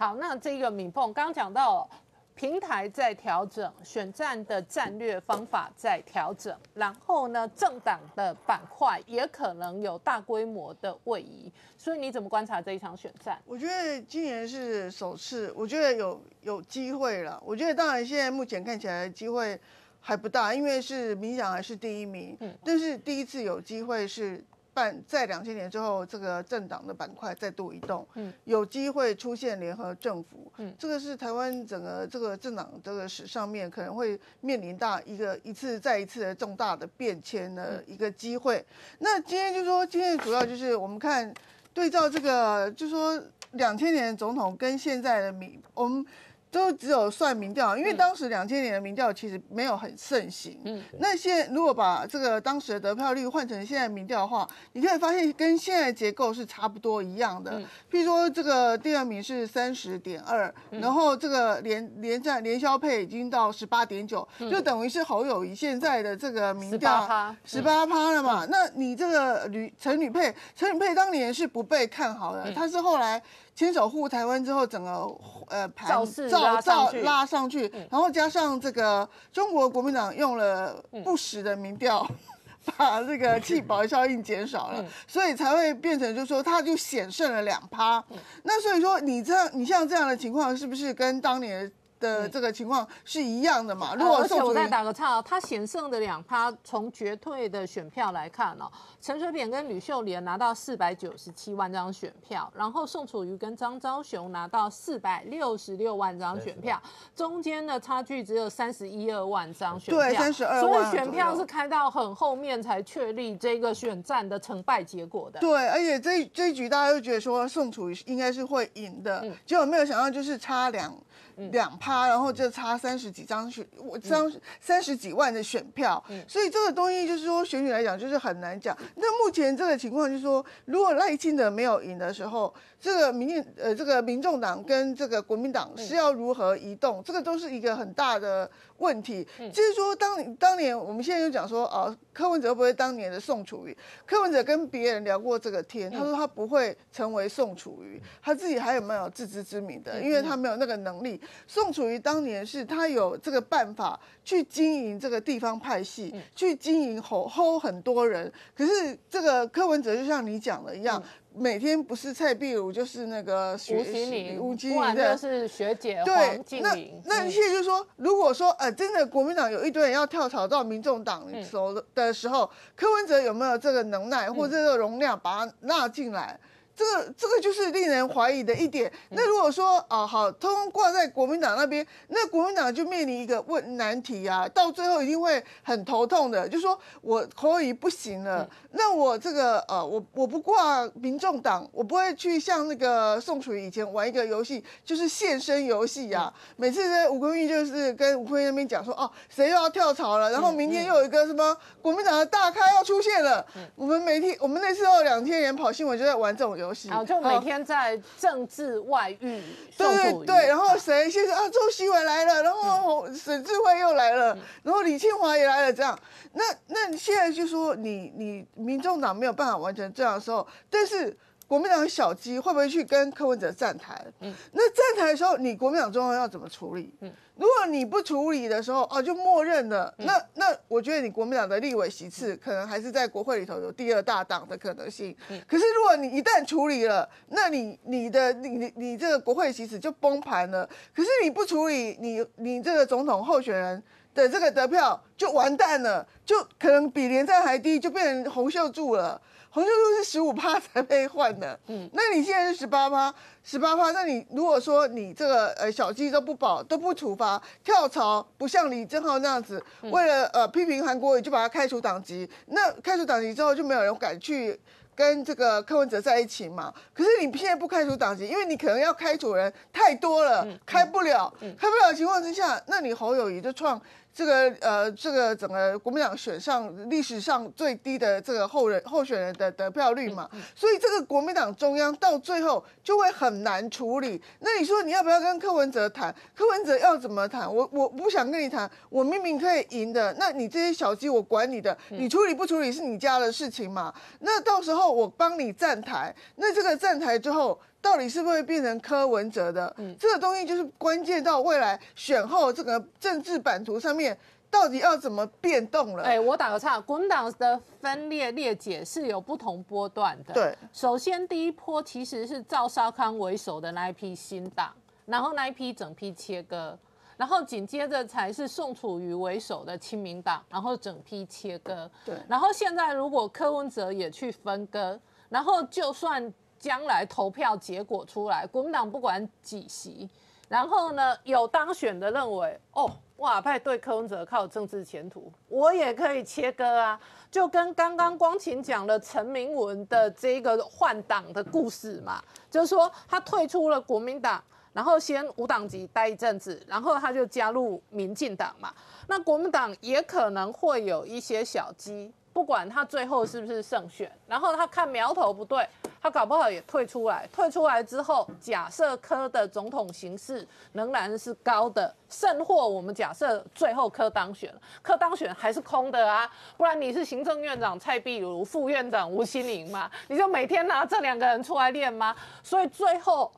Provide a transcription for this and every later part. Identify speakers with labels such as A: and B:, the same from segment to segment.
A: 好，那这个敏凤刚刚讲到。平台在调整，选战的战略方法在调整，然后呢，政党的板块也可能有大规模的位移，所以你怎么观察这一场选战？
B: 我觉得今年是首次，我觉得有有机会了。我觉得当然现在目前看起来机会还不大，因为是民想还是第一名，嗯，但是第一次有机会是。办在两千年之后，这个政党的板块再度移动，嗯，有机会出现联合政府，嗯，这个是台湾整个这个政党这个史上面可能会面临大一个一次再一次的重大的变迁的一个机会。那今天就说，今天主要就是我们看对照这个，就说两千年总统跟现在的民，我们。都只有算民调，因为当时两千年的民调其实没有很盛行。嗯，那现在如果把这个当时的得票率换成现在民调的话，你可以发现跟现在结构是差不多一样的。譬如说，这个第二名是三十点二，然后这个连连战连消配已经到十八点九，就等于是侯友谊现在的这个民调十八趴了嘛？那你这个吕陈女配，陈女配当年是不被看好的，他是后来。牵手护台湾之后，整个呃
A: 盘照照
B: 拉上去，然后加上这个中国国民党用了不实的民调，把这个 弃保效应减少了，所以才会变成就是说它就险胜了两趴。那所以说你这样你像这样的情况，是不是跟当年？的这个情况是一样的嘛？如
A: 果而且我再打个岔，他险胜的两趴，从绝退的选票来看哦，陈水扁跟吕秀莲拿到四百九十七万张选票，然后宋楚瑜跟张昭雄拿到四百六十六万张选票，中间的差距只有三十一二万张选票，
B: 对，三十二
A: 所以选票是开到很后面才确立这个选战的成败结果的。
B: 对，而且这这一局大家都觉得说宋楚瑜应该是会赢的，结果没有想到就是差两。两趴，然后就差三十几张选，我张三十几万的选票，所以这个东西就是说选举来讲就是很难讲。那目前这个情况就是说，如果赖清德没有赢的时候，这个民进呃这个民众党跟这个国民党是要如何移动，这个都是一个很大的问题。就是说当当年我们现在就讲说啊，柯文哲不会当年的宋楚瑜，柯文哲跟别人聊过这个天，他说他不会成为宋楚瑜，他自己还有没有自知之明的，因为他没有那个能力。宋楚瑜当年是他有这个办法去经营这个地方派系，去经营吼吼很多人。可是这个柯文哲就像你讲的一样，每天不是蔡壁如就是那个
A: 吴金玲，吴金玲的是学姐对，
B: 那那一切就是说，如果说呃真的国民党有一堆人要跳槽到民众党手的时候，柯文哲有没有这个能耐或者这个容量把他纳进来？这个这个就是令人怀疑的一点。那如果说啊好，通通挂在国民党那边，那国民党就面临一个问难题啊，到最后一定会很头痛的。就说我侯友不行了，那我这个呃，我我不挂民众党，我不会去像那个宋楚瑜以前玩一个游戏，就是现身游戏呀。每次在吴坤玉就是跟吴坤玉那边讲说，哦，谁又要跳槽了，然后明天又有一个什么国民党的大咖要出现了。我们每天我们那时候两千年跑新闻就在玩这种游。
A: 好，就每天在政治外遇，
B: 对对对，然后谁先生啊，周锡伟来了，然后沈志慧又来了，然后李庆华也来了，这样，那那现在就说你你民众党没有办法完成这样的时候，但是。国民党小鸡会不会去跟柯文哲站台？嗯，那站台的时候，你国民党中央要怎么处理？嗯，如果你不处理的时候，哦，就默认了。那那我觉得你国民党的立委席次可能还是在国会里头有第二大党的可能性。嗯，可是如果你一旦处理了，那你你的你你你这个国会席次就崩盘了。可是你不处理，你你这个总统候选人的这个得票就完蛋了，就可能比连战还低，就变成洪秀柱了。红秀柱是十五趴才被换的，嗯，那你现在是十八趴，十八趴，那你如果说你这个呃小鸡都不保都不处罚跳槽，不像李正浩那样子，为了呃批评韩国瑜就把他开除党籍，那开除党籍之后就没有人敢去跟这个柯文哲在一起嘛？可是你现在不开除党籍，因为你可能要开除人太多了，开不了，开不了的情况之下，那你侯友谊就创。这个呃，这个整个国民党选上历史上最低的这个候人候选人的得票率嘛，所以这个国民党中央到最后就会很难处理。那你说你要不要跟柯文哲谈？柯文哲要怎么谈？我我不想跟你谈，我明明可以赢的。那你这些小鸡我管你的，你处理不处理是你家的事情嘛？那到时候我帮你站台，那这个站台之后。到底是不是会变成柯文哲的？
A: 嗯
B: 这个东西就是关键到未来选后这个政治版图上面到底要怎么变动了。
A: 哎、我打个岔，国民党的分裂裂解是有不同波段的。
B: 对，
A: 首先第一波其实是赵少康为首的那一批新党，然后那一批整批切割，然后紧接着才是宋楚瑜为首的亲民党，然后整批切割。
B: 对
A: 然后现在如果柯文哲也去分割，然后就算将来投票结果出来，国民党不管几席，然后呢有当选的认为，哦，哇派对柯文哲靠政治前途，我也可以切割啊。就跟刚刚光晴讲了陈明文的这个换党的故事嘛，就是说他退出了国民党，然后先无党籍待一阵子，然后他就加入民进党嘛。那国民党也可能会有一些小鸡，不管他最后是不是胜选，然后他看苗头不对，他搞不好也退出来。退出来之后，假设柯的总统形势仍然是高的，甚或我们假设最后柯当选了，柯当选还是空的啊，不然你是行政院长蔡壁如、副院长吴欣盈嘛，你就每天拿这两个人出来练吗？所以最后。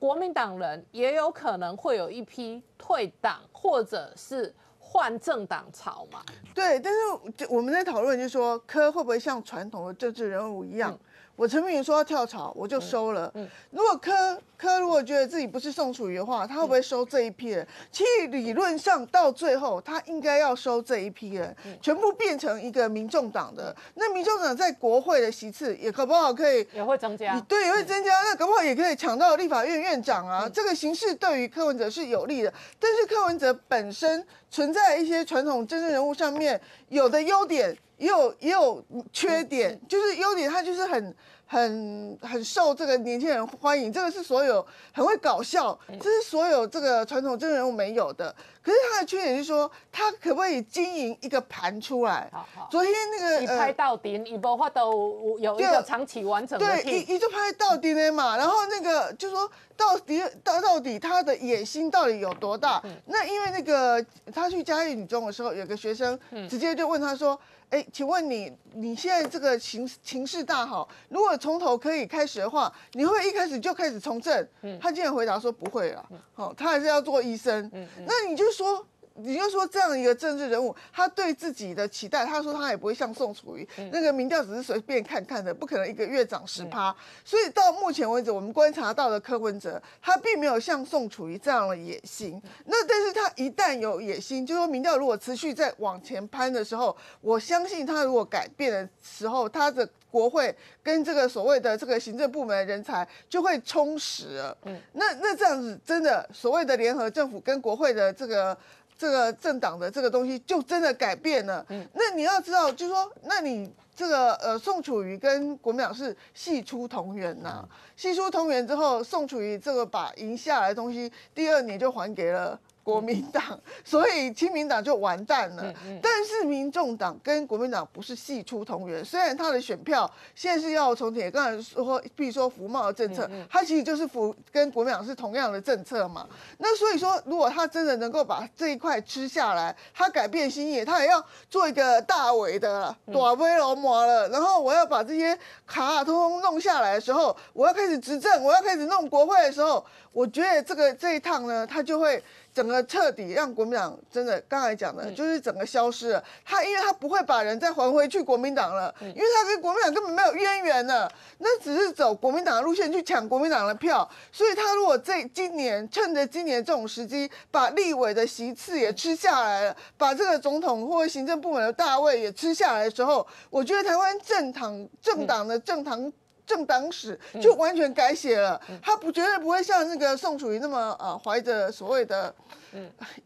A: 国民党人也有可能会有一批退党，或者是换政党潮嘛。
B: 对，但是就我们在讨论，就是说柯会不会像传统的政治人物一样，我陈明宇说要跳槽，我就收了。如果柯柯如果觉得自己不是宋楚瑜的话，他会不会收这一批人？其实理论上到最后，他应该要收这一批人，全部变成一个民众党的。那民众党在国会的席次也搞不好可以
A: 也会增加。
B: 对，也会增加，那搞不好也可以抢到立法院院长啊。这个形势对于柯文哲是有利的，但是柯文哲本身存在一些传统政治人物上面有的优点，也有也有缺点。就是优点，他就是很很很受这个年轻人欢迎，这个是所有很会搞笑，这是所有这个传统政治人物没有的。可是他的缺点是说，他可不可以经营一个盘出来？
A: 好好
B: 昨天那个
A: 一拍到底，一无法都有一个长期完成的
B: 对一一就拍到底呢嘛，然后那个就说到底到到底他的野心到底有多大？那因为那个他去嘉义女中的时候，有个学生直接就问他说：“哎，请问你你现在这个情情势大好，如果从头可以开始的话，你会一开始就开始从政？”他竟然回答说：“不会了，哦，他还是要做医生。”那你就说。你就说这样一个政治人物，他对自己的期待，他说他也不会像宋楚瑜、那个民调只是随便看看的，不可能一个月涨十趴。所以到目前为止，我们观察到的柯文哲，他并没有像宋楚瑜这样的野心。那但是他一旦有野心，就说民调如果持续在往前攀的时候，我相信他如果改变的时候，他的国会跟这个所谓的这个行政部门的人才就会充实了。嗯，那那这样子真的所谓的联合政府跟国会的这个。这个政党的这个东西就真的改变了。嗯，那你要知道，就是说，那你这个呃，宋楚瑜跟国民党是系出同源呐、系出同源之后，宋楚瑜这个把赢下来的东西，第二年就还给了。国民党，所以亲民党就完蛋了。但是民众党跟国民党不是系出同源，虽然他的选票现在是要重铁，刚才说，比如说服贸的政策，他其实就是服跟国民党是同样的政策嘛。那所以说，如果他真的能够把这一块吃下来，他改变心意，他也要做一个大伟的短威龙魔了。然后我要把这些卡通通弄下来的时候，我要开始执政，我要开始弄国会的时候，我觉得这个这一趟呢，他就会。整个彻底让国民党真的刚才讲的，就是整个消失了。他因为他不会把人再还回去国民党了，因为他跟国民党根本没有渊源了，那只是走国民党的路线去抢国民党的票。所以他如果这今年趁着今年这种时机，把立委的席次也吃下来了，把这个总统或行政部门的大位也吃下来的时候，我觉得台湾政党政党的政党。政党史就完全改写了，他不绝对不会像那个宋楚瑜那么呃怀着所谓的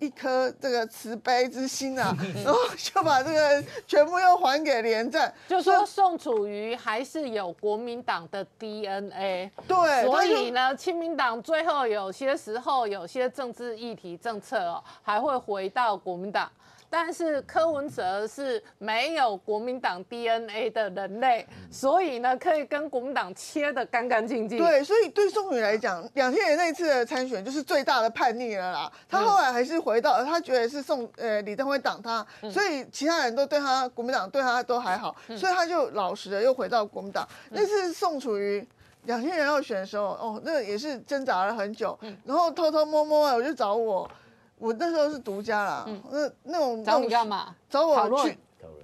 B: 一颗这个慈悲之心啊，然后就把这个全部又还给连战，
A: 就说宋楚瑜还是有国民党的 DNA，
B: 对，
A: 所以呢，亲民党最后有些时候有些政治议题政策哦，还会回到国民党。但是柯文哲是没有国民党 DNA 的人类，所以呢，可以跟国民党切的干干净净。
B: 对，所以对宋楚瑜来讲，两千年那次的参选就是最大的叛逆了啦。他后来还是回到，他觉得是宋呃李登辉挡他，所以其他人都对他国民党对他都还好，所以他就老实的又回到国民党。那次宋楚瑜。两千年要选的时候，哦，那也是挣扎了很久，然后偷偷摸摸的，我就找我，我那时候是独家啦，那那种
A: 找你干嘛？
B: 找我
A: 讨论
B: 去，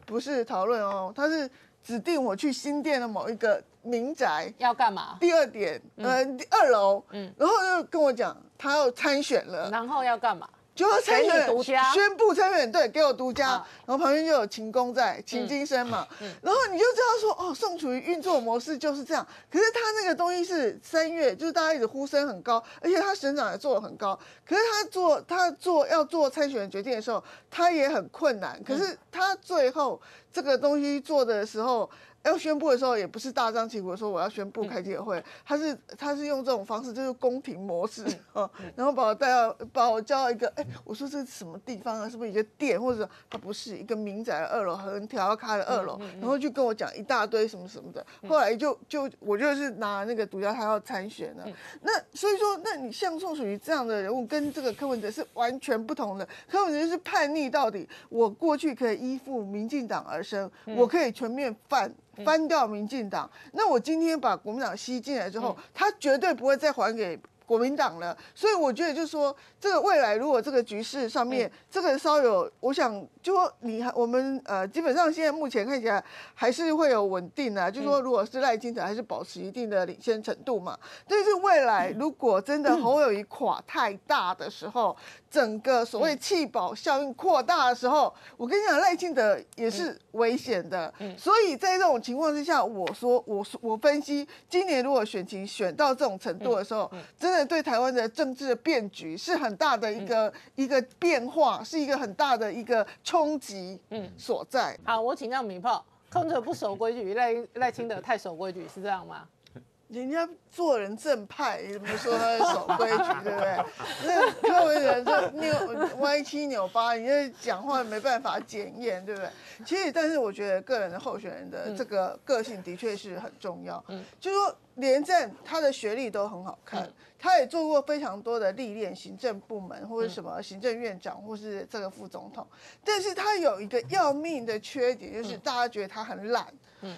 B: 不是讨论哦，他是指定我去新店的某一个民宅。
A: 要干嘛？
B: 第二点，呃，第二楼，嗯，然后就跟我讲他要参选了，
A: 然后要干嘛？
B: 就要参
A: 给
B: 选
A: 你独家
B: 宣布参选，对，给我独家，
A: 啊
B: 然后旁边就有秦公在，秦金生嘛，然后你就知道说，哦，宋楚瑜运作模式就是这样。可是他那个东西是三月，就是大家一直呼声很高，而且他省长也做的很高。可是他做他做要做参选决定的时候，他也很困难。可是他最后这个东西做的时候。要宣布的时候，也不是大张旗鼓地说我要宣布开记者会，他是他是用这种方式，就是宫廷模式啊，然后把我带到把我叫到一个，哎，我说这是什么地方啊？是不是一个店，或者他不是一个民宅的二楼，横条开的二楼，然后就跟我讲一大堆什么什么的。后来就就我就是拿那个独家，他要参选了。那所以说，那你像宋楚瑜这样的人物，跟这个柯文哲是完全不同的。柯文哲是叛逆到底，我过去可以依附民进党而生，我可以全面翻。翻掉民进党，那我今天把国民党吸进来之后，他绝对不会再还给国民党了。所以我觉得，就是说，这个未来如果这个局势上面，这个稍有，我想就说你还我们呃，基本上现在目前看起来还是会有稳定的，就是说，如果是赖清德还是保持一定的领先程度嘛。但是未来如果真的侯友谊垮太大的时候，整个所谓弃保效应扩大的时候，我跟你讲，赖清德也是危险的。所以在这种情况之下，我说，我说，我分析，今年如果选情选到这种程度的时候，真的对台湾的政治的变局是很大的一个一个变化，是一个很大的一个冲击所在。
A: 好，我请教米炮，柯文哲不守规矩，赖赖清德太守规矩，是这样吗？
B: 人家做人正派，你怎么说他是守规矩，对不对？那柯文哲这扭歪七扭八，你这讲话没办法检验，对不对？其实，但是我觉得个人的候选人的这个个性的确是很重要。嗯，就说连战他的学历都很好看，他也做过非常多的历练，行政部门或者什么行政院长或是这个副总统，但是他有一个要命的缺点，就是大家觉得他很懒。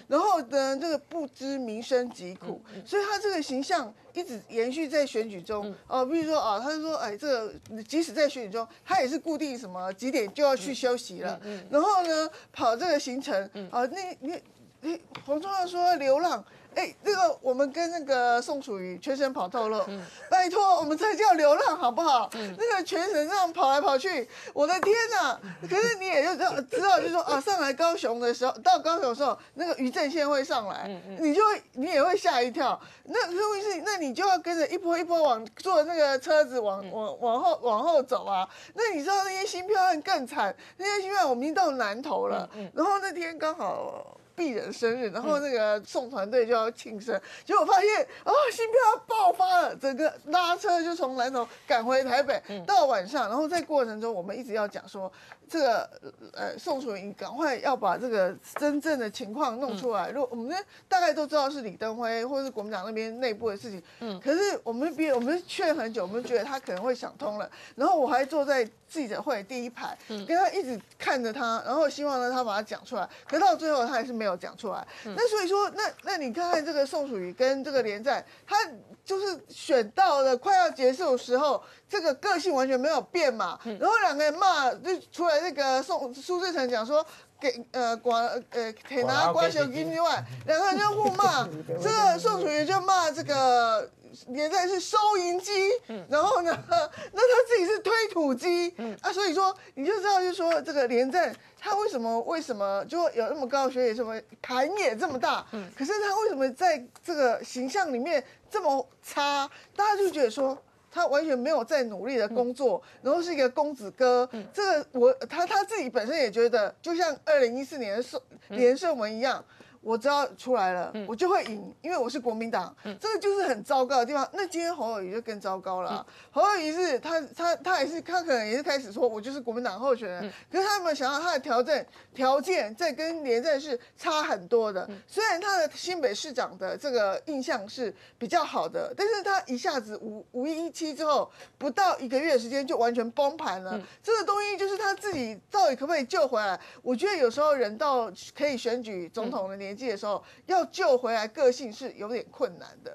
B: 然后呢，这个不知民生疾苦，所以他这个形象一直延续在选举中。哦，比如说啊，他就说，哎，这个即使在选举中，他也是固定什么几点就要去休息了。然后呢，跑这个行程，啊，那你你黄忠耀说流浪。哎，那个我们跟那个宋楚瑜全程跑透露，拜托我们才叫流浪好不好？那个全程这样跑来跑去，我的天哪！可是你也就知道，知道就是说啊，上来高雄的时候，到高雄的时候，那个余震线会上来，你就会你也会吓一跳。那问题是，那你就要跟着一波一波往坐那个车子往往往后往后走啊。那你知道那些新票案更惨，那些新票案我们已经到南投了，然后那天刚好。鄙人生日，然后那个送团队就要庆生，结果发现啊，新票要爆发了，整个拉车就从南头赶回台北，到晚上，然后在过程中我们一直要讲说。这个呃，宋楚瑜赶快要把这个真正的情况弄出来。如果我们大概都知道是李登辉或者是国民党那边内部的事情，嗯，可是我们别我们劝很久，我们觉得他可能会想通了。然后我还坐在记者会第一排，跟他一直看着他，然后希望呢他把它讲出来。可到最后他还是没有讲出来。那所以说，那那你看看这个宋楚瑜跟这个连战，他就是选到了快要结束的时候，这个个性完全没有变嘛。然后两个人骂就除了。那个宋苏志成讲说，给呃管呃铁拿关小金之外，两个人就互骂。这个宋楚瑜就骂这个连战是收银机，然后呢，那他自己是推土机啊。所以说你就知道，就是说这个连战他为什么为什么就有那么高学历，什么盘也这么大，可是他为什么在这个形象里面这么差？大家就觉得说。他完全没有在努力的工作，然后是一个公子哥。这个我他他自己本身也觉得，就像二零一四年的宋连胜文一样。我只要出来了，我就会赢，因为我是国民党。这个就是很糟糕的地方。那今天侯友谊就更糟糕了。侯友谊是他他他也是他可能也是开始说我就是国民党候选人，可是他有没有想到他的条件条件在跟连战是差很多的？虽然他的新北市长的这个印象是比较好的，但是他一下子五五一一七之后不到一个月时间就完全崩盘了。这个东西就是他自己到底可不可以救回来？我觉得有时候人到可以选举总统的年。年纪的时候要救回来，个性是有点困难的